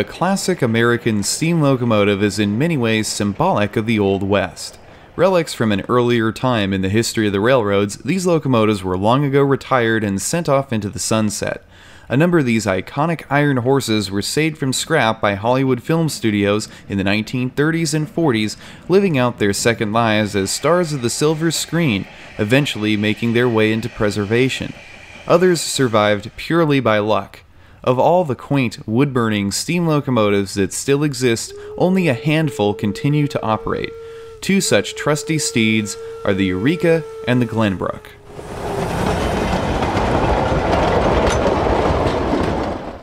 The classic American steam locomotive is in many ways symbolic of the Old West. Relics from an earlier time in the history of the railroads, these locomotives were long ago retired and sent off into the sunset. A number of these iconic iron horses were saved from scrap by Hollywood film studios in the 1930s and 40s, living out their second lives as stars of the silver screen, eventually making their way into preservation. Others survived purely by luck. Of all the quaint, wood burning steam locomotives that still exist, only a handful continue to operate. Two such trusty steeds are the Eureka and the Glenbrook.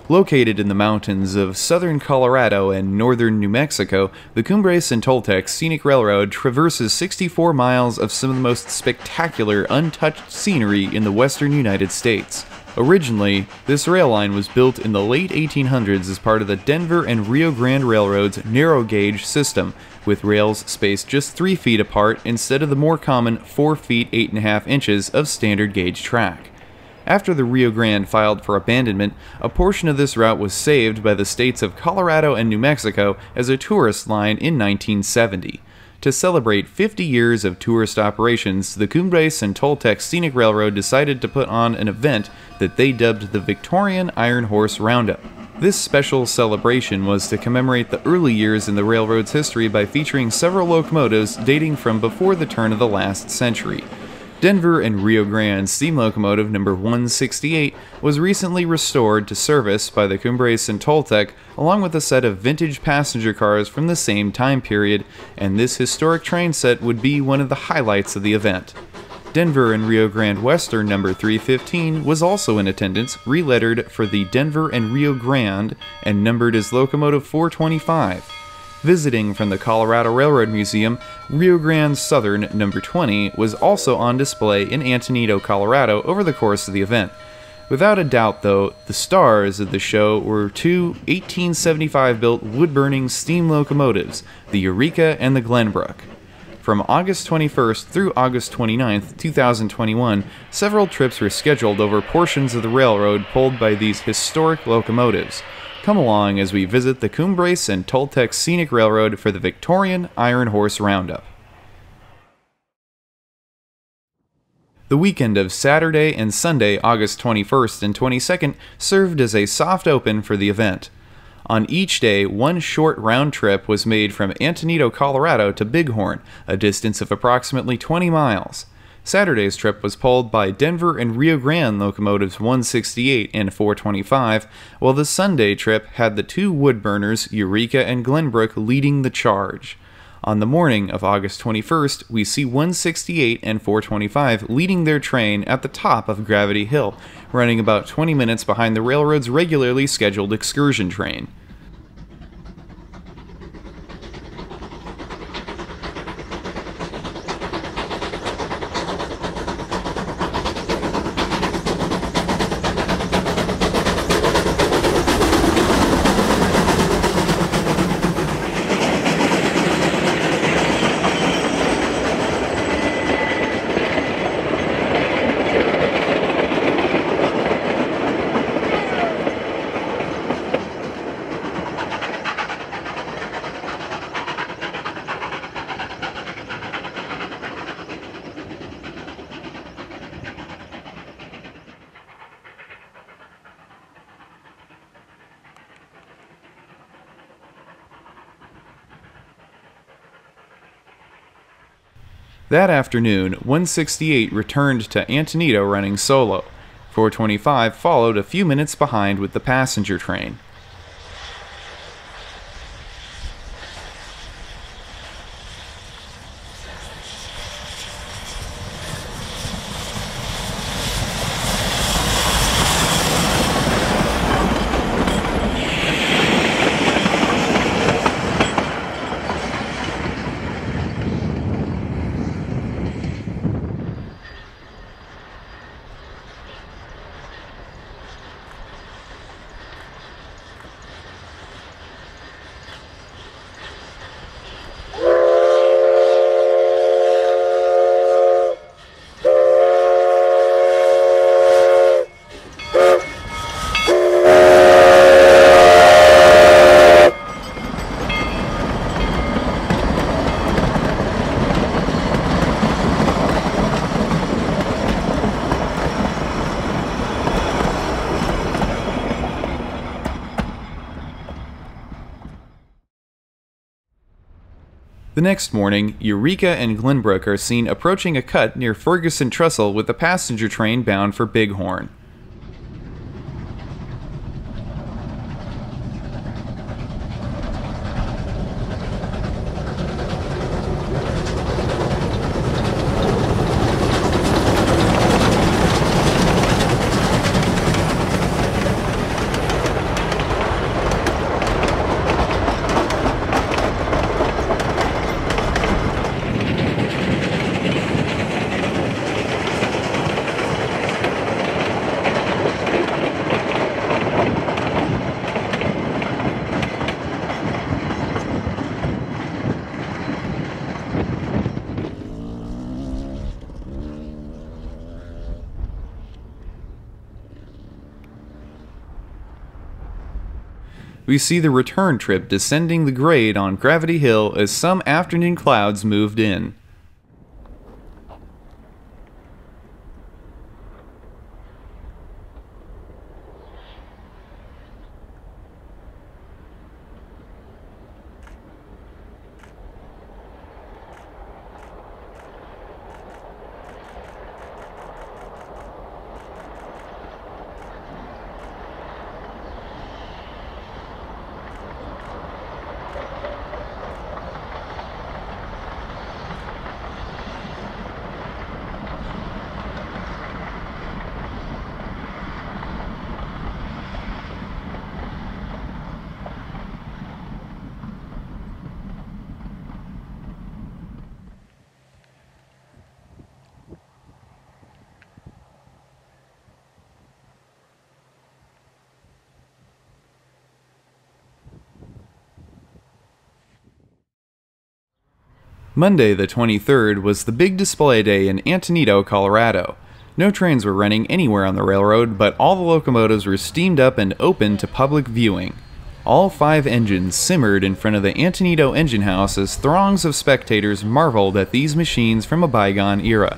Located in the mountains of southern Colorado and northern New Mexico, the Cumbres and Toltec Scenic Railroad traverses 64 miles of some of the most spectacular, untouched scenery in the western United States. Originally, this rail line was built in the late 1800s as part of the Denver and Rio Grande Railroad's narrow gauge system, with rails spaced just 3 feet apart instead of the more common 4 feet 8.5 inches of standard gauge track. After the Rio Grande filed for abandonment, a portion of this route was saved by the states of Colorado and New Mexico as a tourist line in 1970. To celebrate 50 years of tourist operations, the Cumbres and Toltec Scenic Railroad decided to put on an event that they dubbed the Victorian Iron Horse Roundup. This special celebration was to commemorate the early years in the railroad's history by featuring several locomotives dating from before the turn of the last century. Denver and Rio Grande steam locomotive number 168 was recently restored to service by the Cumbres and Toltec along with a set of vintage passenger cars from the same time period, and this historic train set would be one of the highlights of the event. Denver and Rio Grande Western number 315 was also in attendance, relettered for the Denver and Rio Grande and numbered as locomotive 425. Visiting from the Colorado Railroad Museum, Rio Grande Southern number 20 was also on display in Antonito, Colorado over the course of the event. Without a doubt, though, the stars of the show were two 1875 built wood burning steam locomotives, the Eureka and the Glenbrook. From August 21st through August 29th, 2021, several trips were scheduled over portions of the railroad pulled by these historic locomotives. Come along as we visit the Cumbres and Toltec Scenic Railroad for the Victorian Iron Horse Roundup. The weekend of Saturday and Sunday, August 21st and 22nd, served as a soft open for the event. On each day, one short round trip was made from Antonito, Colorado to Bighorn, a distance of approximately 20 miles. Saturday's trip was pulled by Denver and Rio Grande locomotives 168 and 425, while the Sunday trip had the two woodburners, Eureka and Glenbrook, leading the charge. On the morning of August 21st, we see 168 and 425 leading their train at the top of Gravity Hill, running about 20 minutes behind the railroad's regularly scheduled excursion train. That afternoon, 168 returned to Antonito running solo. 425 followed a few minutes behind with the passenger train. The next morning, Eureka and Glenbrook are seen approaching a cut near Ferguson Trestle with a passenger train bound for Bighorn. We see the return trip descending the grade on Gravity Hill as some afternoon clouds moved in. Monday, the 23rd, was the big display day in Antonito, Colorado. No trains were running anywhere on the railroad, but all the locomotives were steamed up and open to public viewing. All five engines simmered in front of the Antonito engine house as throngs of spectators marveled at these machines from a bygone era.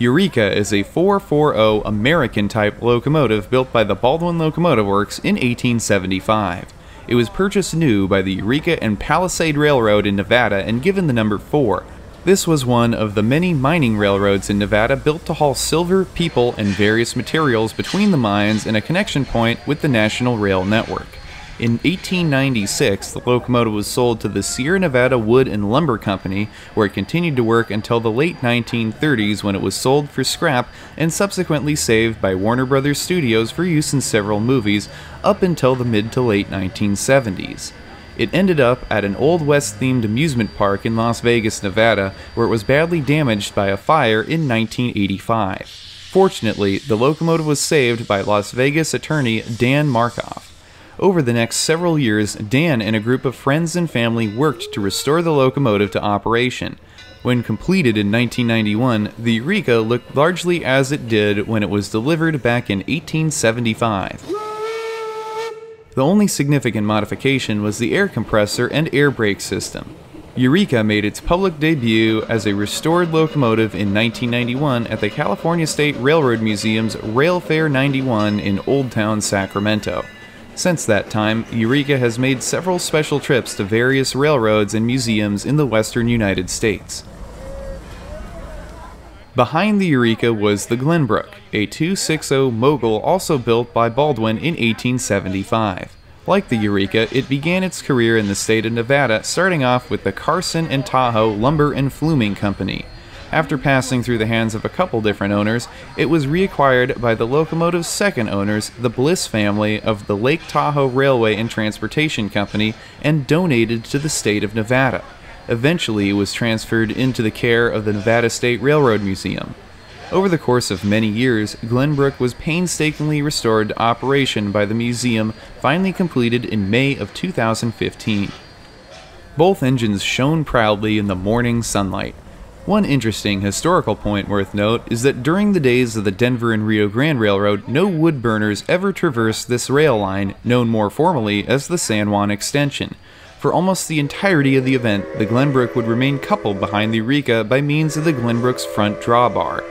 Eureka is a 440 American type locomotive built by the Baldwin Locomotive Works in 1875. It was purchased new by the Eureka and Palisade Railroad in Nevada and given the number 4. This was one of the many mining railroads in Nevada built to haul silver, people, and various materials between the mines and a connection point with the National Rail Network. In 1896, the locomotive was sold to the Sierra Nevada Wood and Lumber Company, where it continued to work until the late 1930s when it was sold for scrap and subsequently saved by Warner Brothers Studios for use in several movies up until the mid to late 1970s. It ended up at an Old West themed amusement park in Las Vegas, Nevada, where it was badly damaged by a fire in 1985. Fortunately, the locomotive was saved by Las Vegas attorney Dan Markoff. Over the next several years, Dan and a group of friends and family worked to restore the locomotive to operation. When completed in 1991, the Eureka looked largely as it did when it was delivered back in 1875. The only significant modification was the air compressor and air brake system. Eureka made its public debut as a restored locomotive in 1991 at the California State Railroad Museum's Rail Fair 91 in Old Town, Sacramento. Since that time, Eureka has made several special trips to various railroads and museums in the western United States. Behind the Eureka was the Glenbrook, a 260 mogul also built by Baldwin in 1875. Like the Eureka, it began its career in the state of Nevada, starting off with the Carson and Tahoe Lumber and Fluming Company, after passing through the hands of a couple different owners, it was reacquired by the locomotive's second owners, the Bliss family of the Lake Tahoe Railway and Transportation Company, and donated to the state of Nevada. Eventually, it was transferred into the care of the Nevada State Railroad Museum. Over the course of many years, Glenbrook was painstakingly restored to operation by the museum, finally completed in May of 2015. Both engines shone proudly in the morning sunlight. One interesting historical point worth note is that during the days of the Denver and Rio Grande Railroad, no wood burners ever traversed this rail line, known more formally as the San Juan Extension. For almost the entirety of the event, the Glenbrook would remain coupled behind the Eureka by means of the Glenbrook's front drawbar.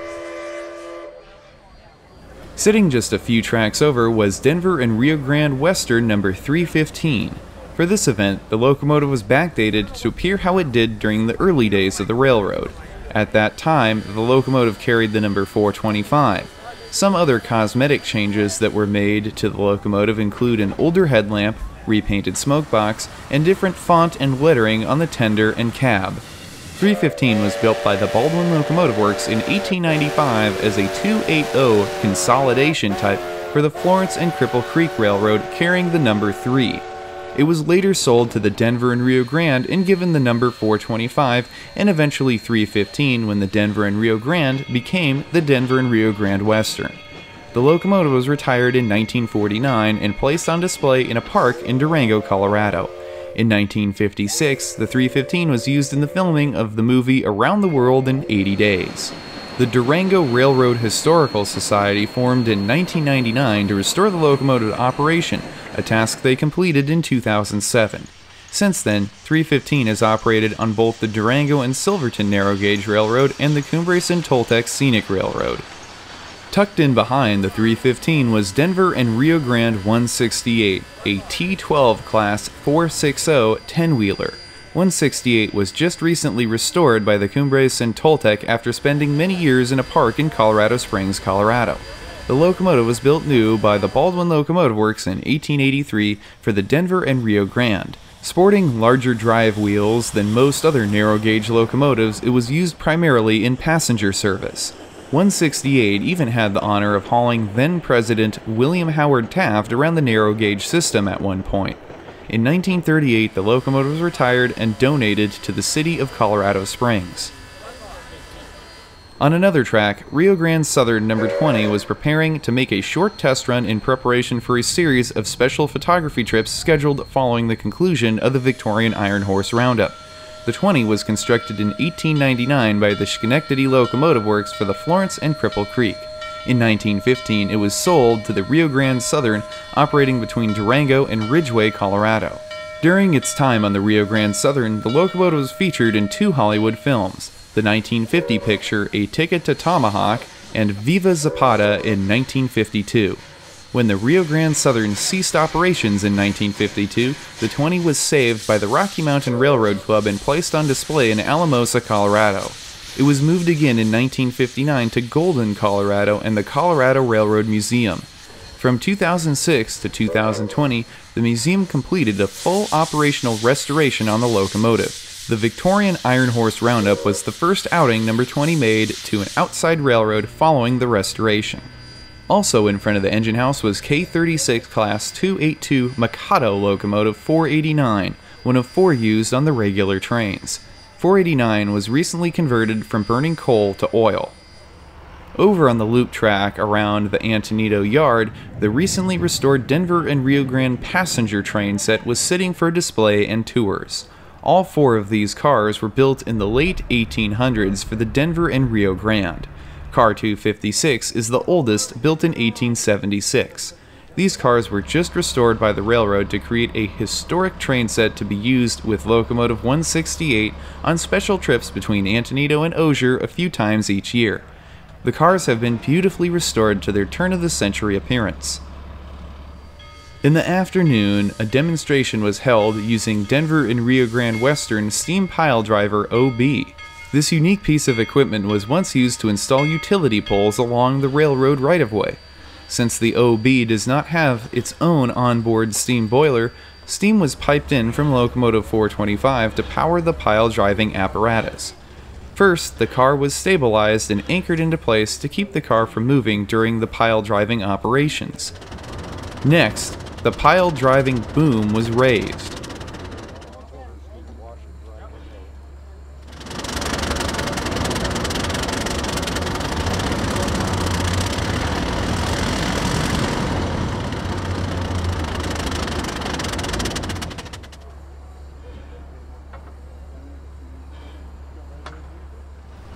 Sitting just a few tracks over was Denver and Rio Grande Western number 315, For this event, the locomotive was backdated to appear how it did during the early days of the railroad. At that time, the locomotive carried the number 425. Some other cosmetic changes that were made to the locomotive include an older headlamp, repainted smokebox, and different font and lettering on the tender and cab. 315 was built by the Baldwin Locomotive Works in 1895 as a 280 consolidation type for the Florence and Cripple Creek Railroad carrying the number 3. It was later sold to the Denver and Rio Grande and given the number 425 and eventually 315 when the Denver and Rio Grande became the Denver and Rio Grande Western. The locomotive was retired in 1949 and placed on display in a park in Durango, Colorado. In 1956, the 315 was used in the filming of the movie Around the World in 80 Days. The Durango Railroad Historical Society formed in 1999 to restore the locomotive to operation, a task they completed in 2007. Since then, 315 has operated on both the Durango and Silverton Narrow Gauge Railroad and the Cumbres and Toltec Scenic Railroad. Tucked in behind the 315 was Denver and Rio Grande 168, a T12 class 460 10 wheeler. 168 was just recently restored by the Cumbres and Toltec after spending many years in a park in Colorado Springs, Colorado. The locomotive was built new by the Baldwin Locomotive Works in 1883 for the Denver and Rio Grande. Sporting larger drive wheels than most other narrow gauge locomotives, it was used primarily in passenger service. 168 even had the honor of hauling then President William Howard Taft around the narrow gauge system at one point. In 1938, the locomotive was retired and donated to the city of Colorado Springs. On another track, Rio Grande Southern number 20 was preparing to make a short test run in preparation for a series of special photography trips scheduled following the conclusion of the Victorian Iron Horse Roundup. The 20 was constructed in 1899 by the Schenectady Locomotive Works for the Florence and Cripple Creek. In 1915, it was sold to the Rio Grande Southern, operating between Durango and Ridgway, Colorado. During its time on the Rio Grande Southern, the locomotive was featured in two Hollywood films the 1950 picture A Ticket to Tomahawk and Viva Zapata in 1952. When the Rio Grande Southern ceased operations in 1952, the 20 was saved by the Rocky Mountain Railroad Club and placed on display in Alamosa, Colorado. It was moved again in 1959 to Golden, Colorado and the Colorado Railroad Museum. From 2006 to 2020, the museum completed a full operational restoration on the locomotive. The Victorian Iron Horse Roundup was the first outing number 20 made to an outside railroad following the restoration. Also in front of the engine house was K36 Class 282 Mikado Locomotive 489, one of four used on the regular trains. 489 was recently converted from burning coal to oil. Over on the loop track around the Antonito Yard, the recently restored Denver and Rio Grande passenger train set was sitting for display and tours. All four of these cars were built in the late 1800s for the Denver and Rio Grande. Car 256 is the oldest, built in 1876. These cars were just restored by the railroad to create a historic train set to be used with Locomotive 168 on special trips between Antonito and Osier a few times each year. The cars have been beautifully restored to their turn of the century appearance. In the afternoon, a demonstration was held using Denver and Rio Grande Western steam pile driver OB. This unique piece of equipment was once used to install utility poles along the railroad right of way. Since the OB does not have its own onboard steam boiler, steam was piped in from locomotive 425 to power the pile driving apparatus. First, the car was stabilized and anchored into place to keep the car from moving during the pile driving operations. Next, the pile driving boom was raised.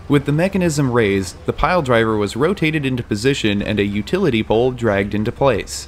With the mechanism raised, the pile driver was rotated into position and a utility pole dragged into place.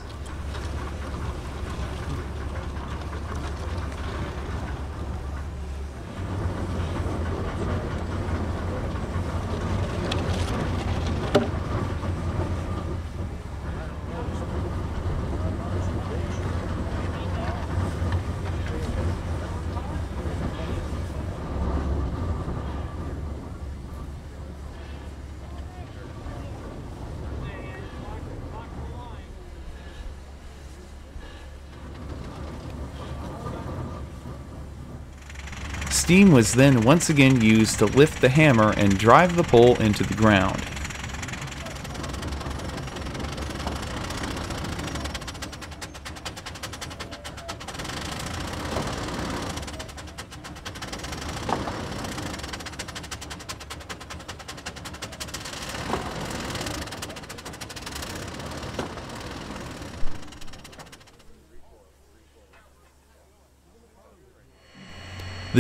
Steam was then once again used to lift the hammer and drive the pole into the ground.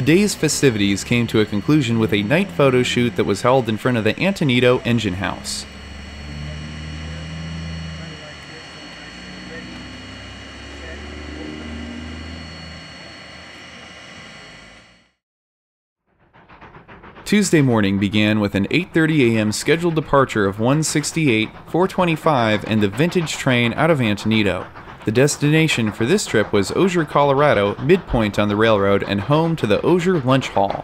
Day's festivities came to a conclusion with a night photo shoot that was held in front of the Antonito engine house. Tuesday morning began with an 8:30 a.m. scheduled departure of 168, 425, and the vintage train out of Antonito. The destination for this trip was Osier, Colorado, midpoint on the railroad and home to the Osier Lunch Hall.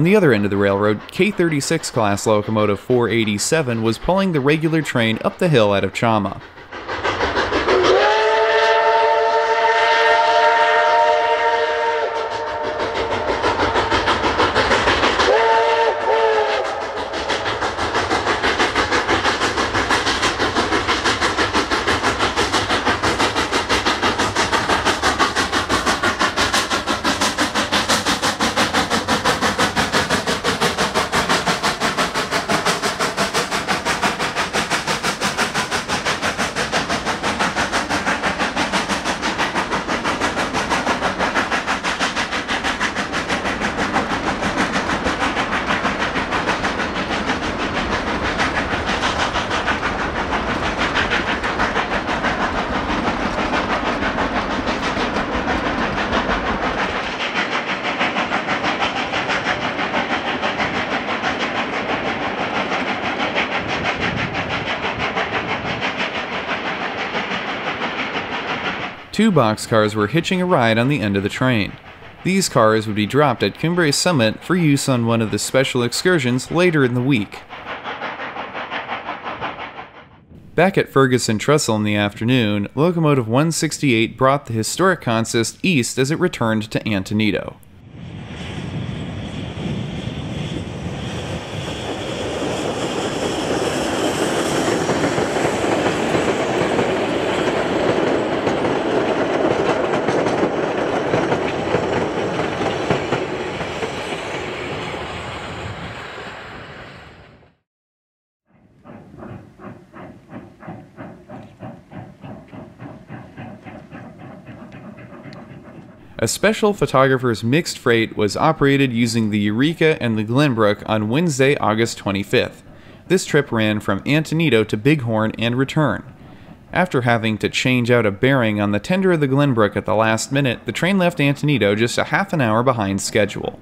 On the other end of the railroad, K36 class locomotive 487 was pulling the regular train up the hill out of Chama. Two boxcars were hitching a ride on the end of the train. These cars would be dropped at Cumbres Summit for use on one of the special excursions later in the week. Back at Ferguson Trestle in the afternoon, Locomotive 168 brought the historic consist east as it returned to Antonito. A special photographer's mixed freight was operated using the Eureka and the Glenbrook on Wednesday, August 25th. This trip ran from Antonito to Bighorn and return. After having to change out a bearing on the tender of the Glenbrook at the last minute, the train left Antonito just a half an hour behind schedule.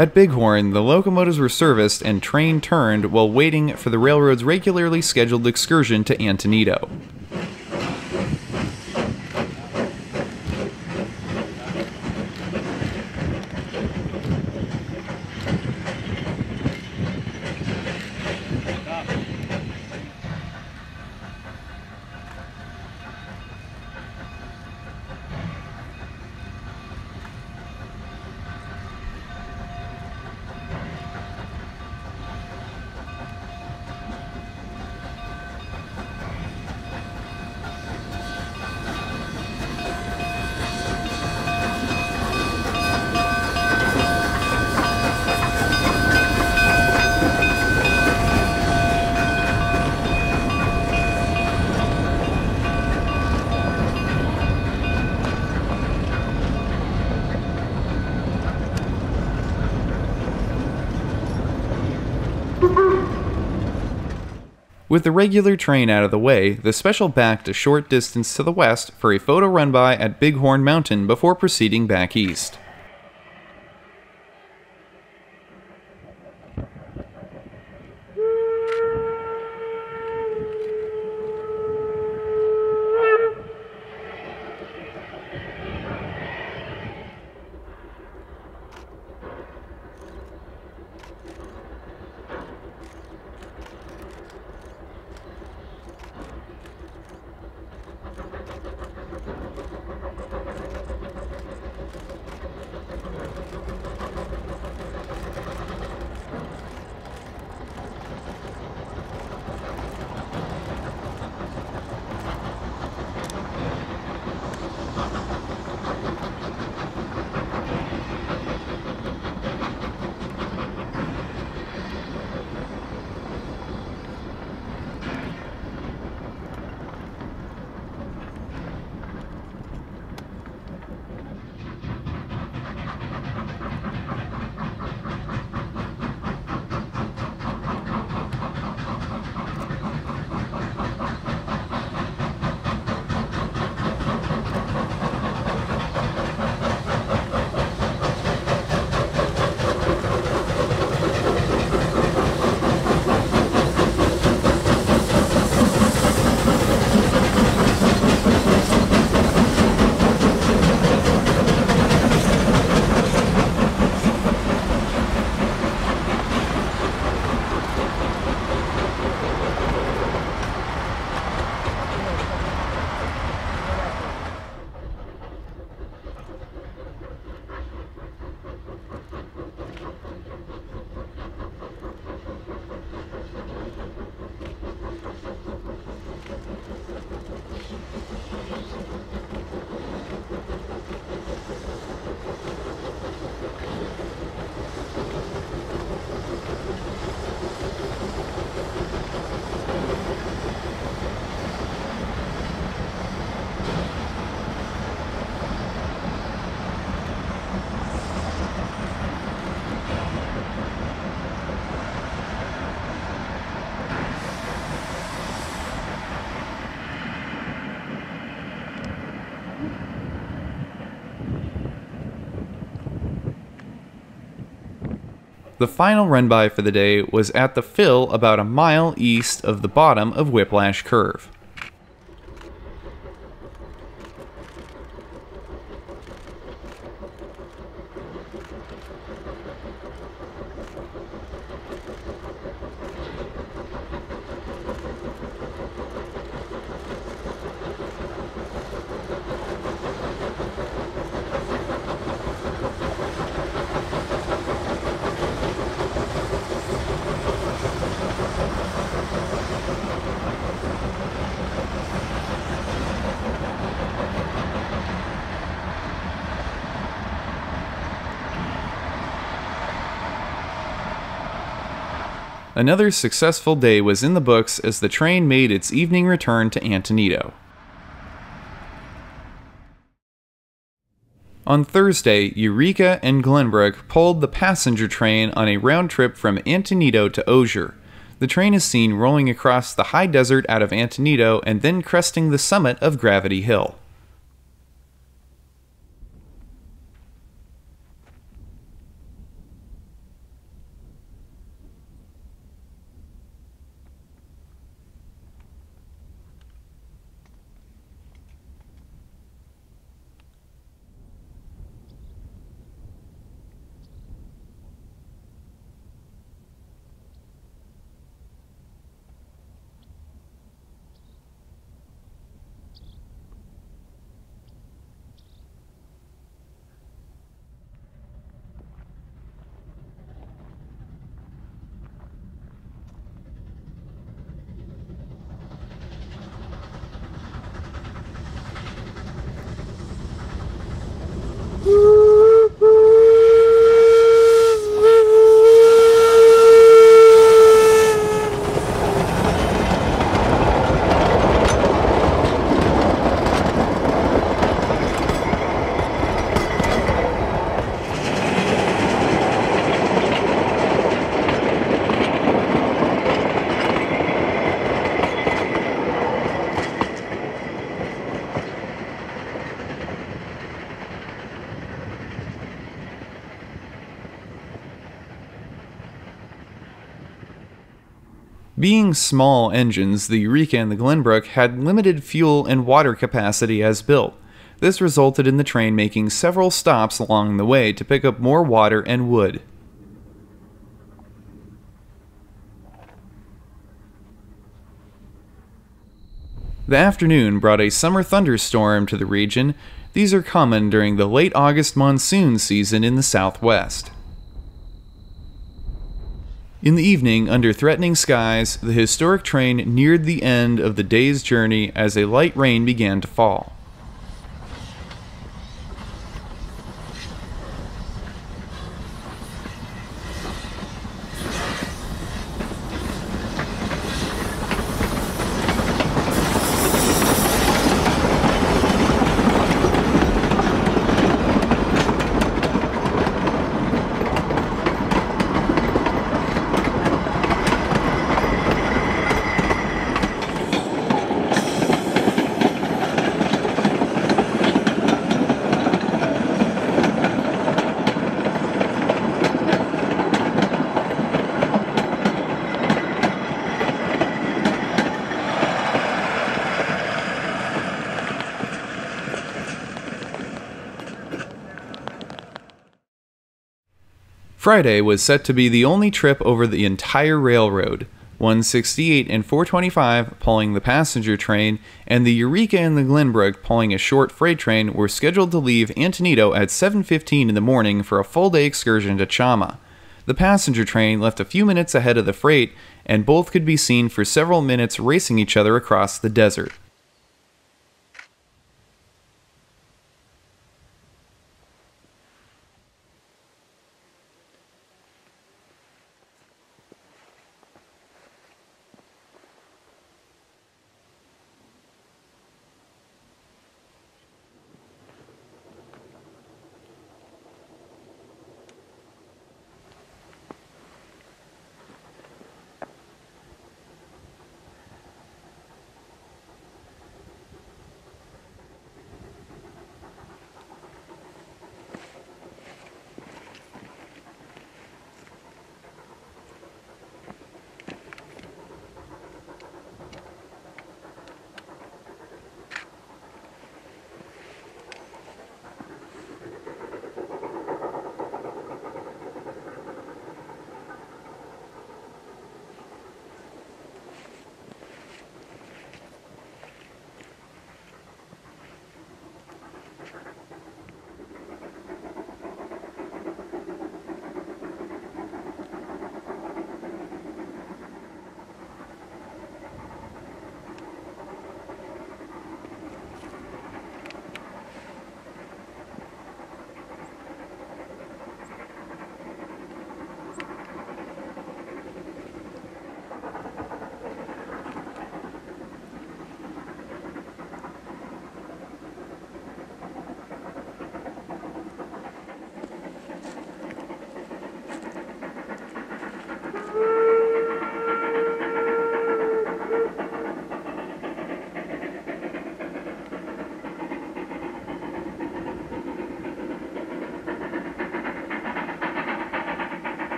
At Bighorn, the locomotives were serviced and train turned while waiting for the railroad's regularly scheduled excursion to Antonito. With the regular train out of the way, the special backed a short distance to the west for a photo run by at Bighorn Mountain before proceeding back east. The final run by for the day was at the fill about a mile east of the bottom of Whiplash Curve. Another successful day was in the books as the train made its evening return to Antonito. On Thursday, Eureka and Glenbrook pulled the passenger train on a round trip from Antonito to Osier. The train is seen rolling across the high desert out of Antonito and then cresting the summit of Gravity Hill. Being small engines, the Eureka and the Glenbrook had limited fuel and water capacity as built. This resulted in the train making several stops along the way to pick up more water and wood. The afternoon brought a summer thunderstorm to the region. These are common during the late August monsoon season in the southwest. In the evening, under threatening skies, the historic train neared the end of the day's journey as a light rain began to fall. Friday was set to be the only trip over the entire railroad. 168 and 425 pulling the passenger train, and the Eureka and the Glenbrook pulling a short freight train were scheduled to leave Antonito at 7:15 in the morning for a full-day excursion to Chama. The passenger train left a few minutes ahead of the freight, and both could be seen for several minutes racing each other across the desert.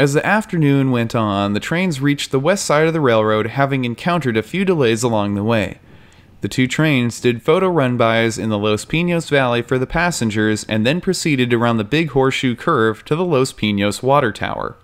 As the afternoon went on, the trains reached the west side of the railroad, having encountered a few delays along the way. The two trains did photo run-bys in the Los Pinos Valley for the passengers and then proceeded around the Big Horseshoe Curve to the Los Pinos Water Tower.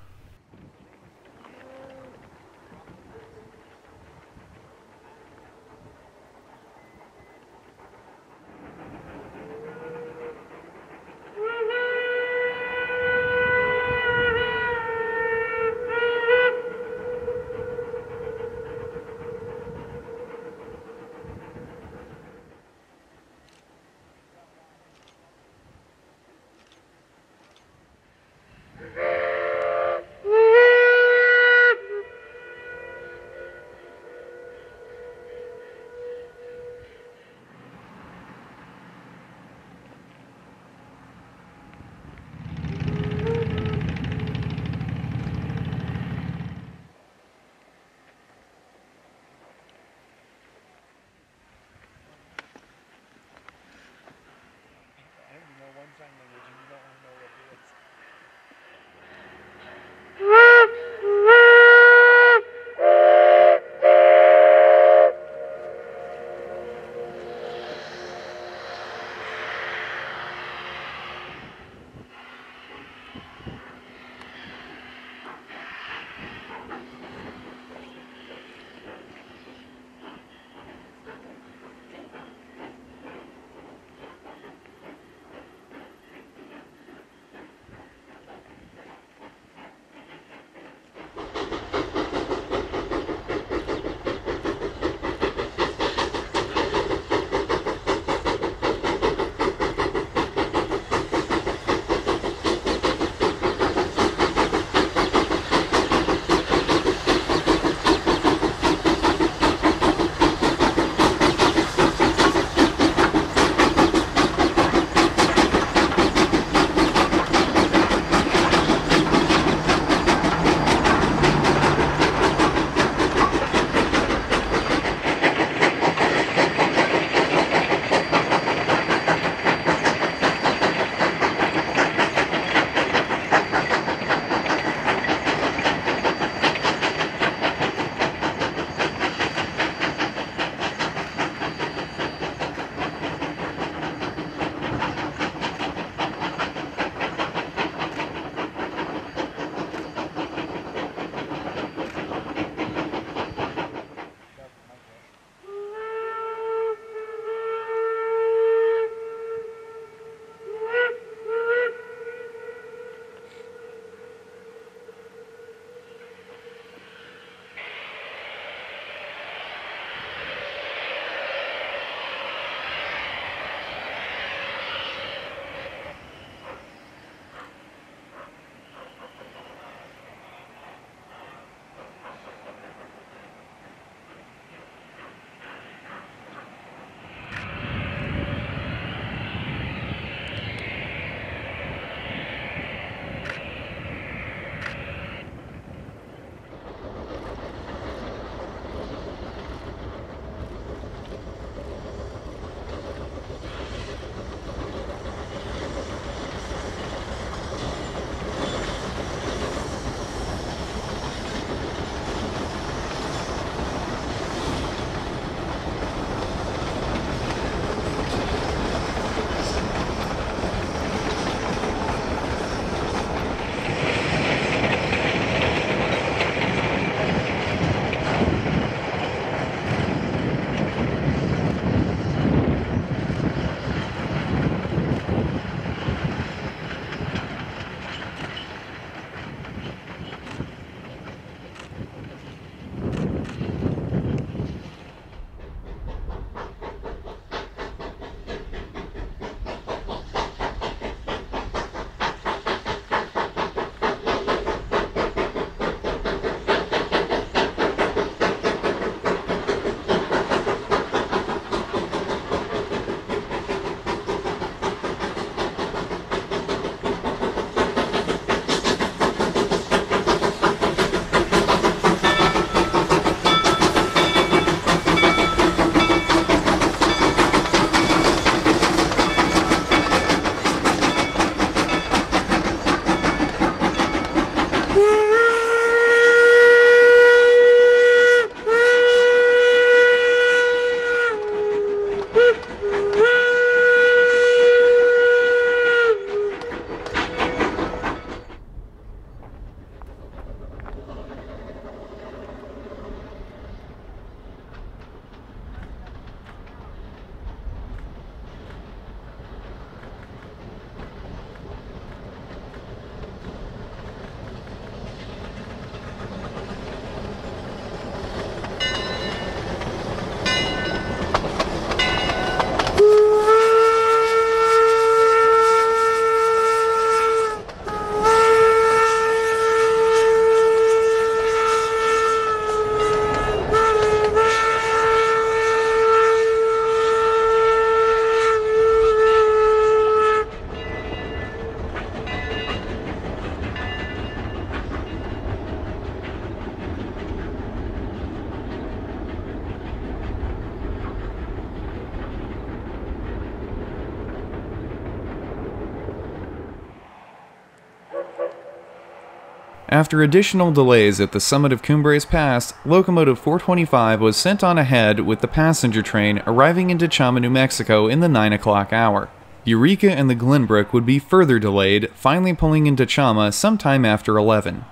After additional delays at the summit of Cumbres Pass, locomotive 425 was sent on ahead with the passenger train arriving into Chama, New Mexico in the 9 o'clock hour. Eureka and the Glenbrook would be further delayed, finally pulling into Chama sometime after 11.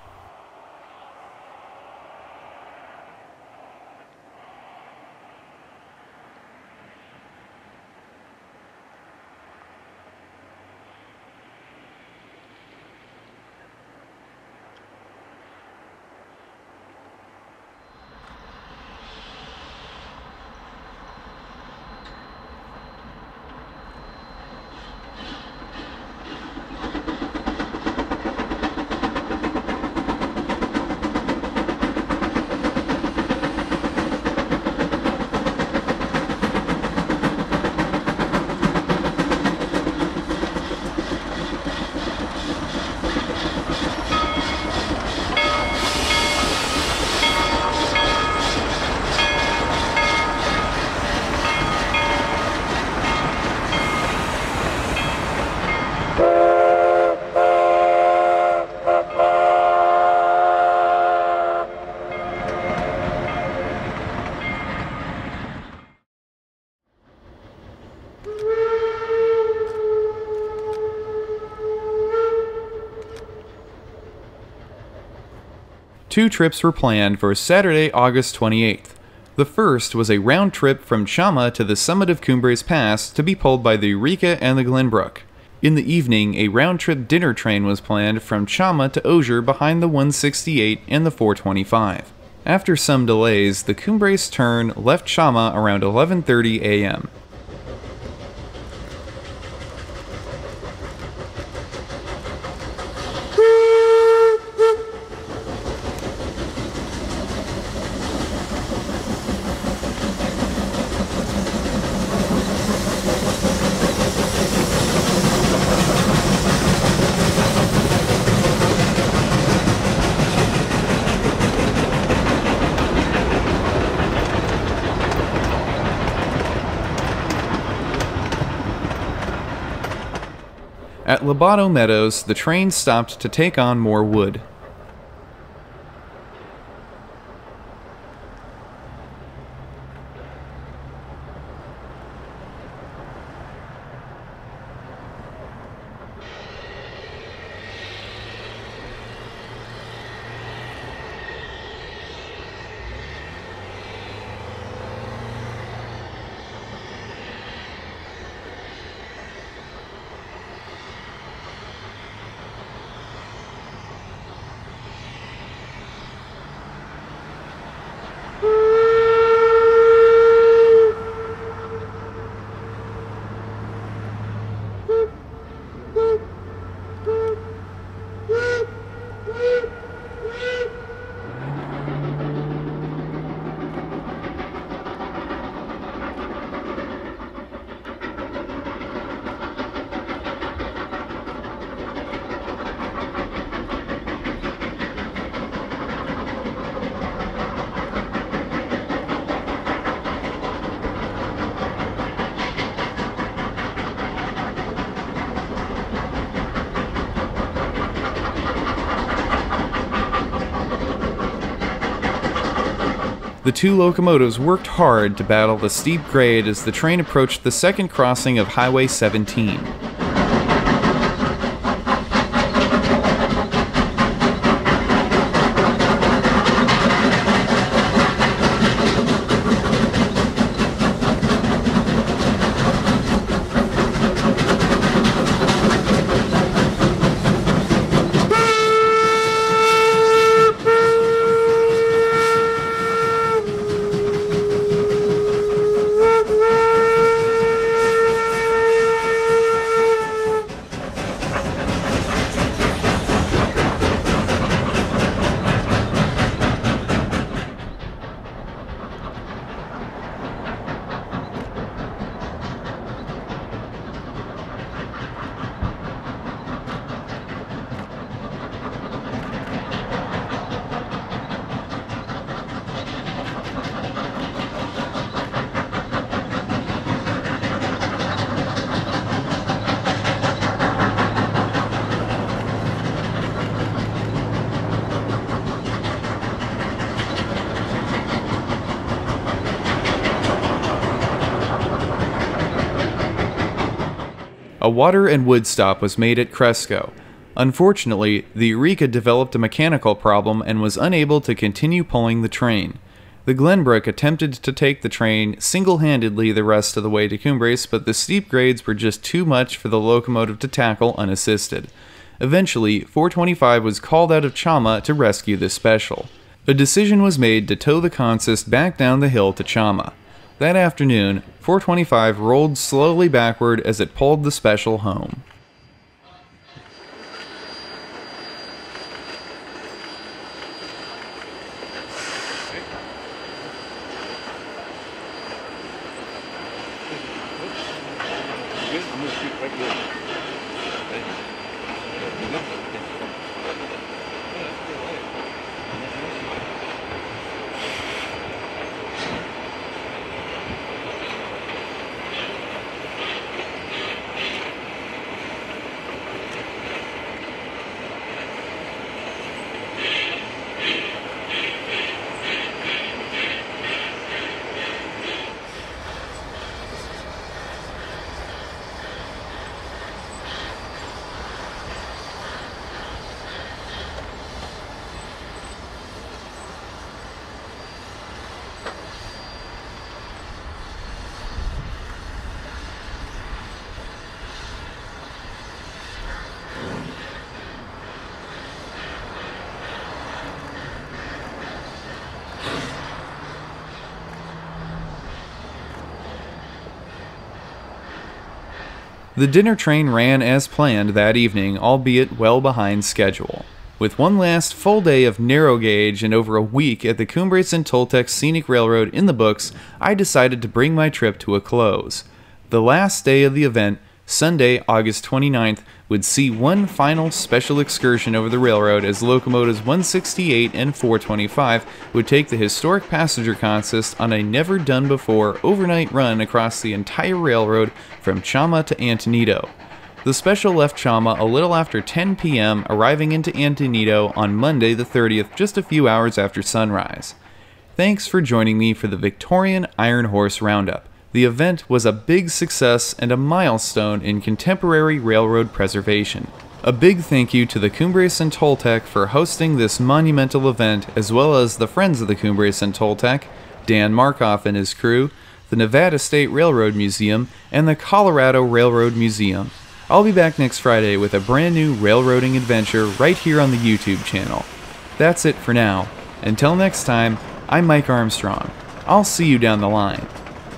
Two trips were planned for Saturday, August 28th. The first was a round trip from Chama to the summit of Cumbres Pass to be pulled by the Eureka and the Glenbrook. In the evening, a round trip dinner train was planned from Chama to Osier behind the 168 and the 425. After some delays, the Cumbres turn left Chama around 11:30 a.m. At Lobato Meadows, the train stopped to take on more wood. Two locomotives worked hard to battle the steep grade as the train approached the second crossing of Highway 17. Water and wood stop was made at Cresco. Unfortunately, the Eureka developed a mechanical problem and was unable to continue pulling the train. The Glenbrook attempted to take the train single handedly the rest of the way to Cumbres, but the steep grades were just too much for the locomotive to tackle unassisted. Eventually, 425 was called out of Chama to rescue this special. A decision was made to tow the consist back down the hill to Chama. That afternoon, 425 rolled slowly backward as it pulled the special home. The dinner train ran as planned that evening, albeit well behind schedule. With one last full day of narrow gauge and over a week at the Cumbres and Toltec Scenic Railroad in the books, I decided to bring my trip to a close. The last day of the event, Sunday, August 29th, would see one final special excursion over the railroad as locomotives 168 and 425 would take the historic passenger consist on a never done before overnight run across the entire railroad from Chama to Antonito. The special left Chama a little after 10 p.m., arriving into Antonito on Monday the 30th, just a few hours after sunrise. Thanks for joining me for the Victorian Iron Horse Roundup. The event was a big success and a milestone in contemporary railroad preservation. A big thank you to the Cumbres and Toltec for hosting this monumental event, as well as the Friends of the Cumbres and Toltec, Dan Markoff and his crew, the Nevada State Railroad Museum, and the Colorado Railroad Museum. I'll be back next Friday with a brand new railroading adventure right here on the YouTube channel. That's it for now. Until next time, I'm Mike Armstrong. I'll see you down the line.